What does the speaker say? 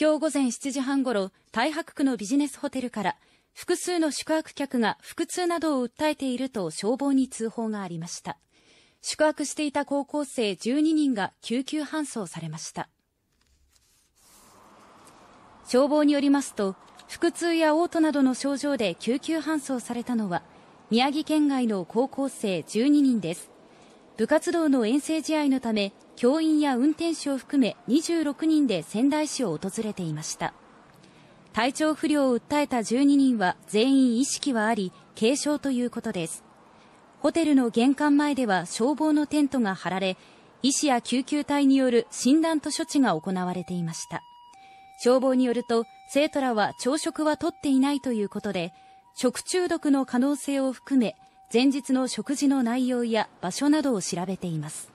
今日午前7時半ごろ、太白区のビジネスホテルから複数の宿泊客が腹痛などを訴えていると消防に通報がありました。宿泊していた高校生12人が救急搬送されました消防によりますと腹痛や嘔吐などの症状で救急搬送されたのは宮城県外の高校生12人です部活動の遠征試合のため教員や運転手を含め26人で仙台市を訪れていました体調不良を訴えた12人は全員意識はあり軽症ということですホテルの玄関前では消防のテントが張られ、医師や救急隊による診断と処置が行われていました。消防によると、生徒らは朝食はとっていないということで、食中毒の可能性を含め、前日の食事の内容や場所などを調べています。